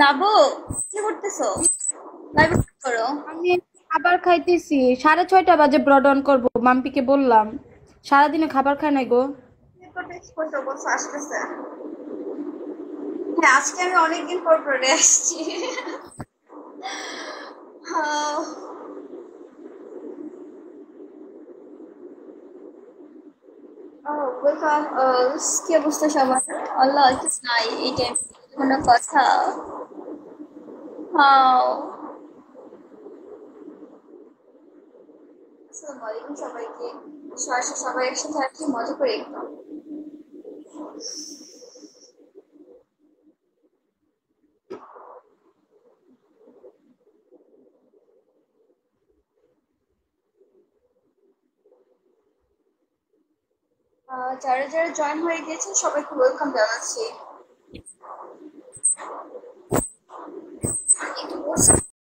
লাবু কি করতেছো? লাইভ করো। আমি খাবার খাইতেছি। সাড়ে ছয়টা বাজে ব্রড অন করব মাম্পিকে বললাম। সারাদিনে খাবার খায় নাই গো। আসতেছে। হ্যাঁ আজকে আমি অনেকদিন পর পরে আসছি। কি অবস্থা সবার? আল্লাহ কিছু নাই এই টাইম কোনো কথা। আসসালামু আলাইকুম সবাইকে। সরাসরি সবাই একসাথে কি মজা করে একদম যারা যারা জয়েন হয়ে গেছেন, সবাইকে ওয়েলকাম জানাচ্ছি। was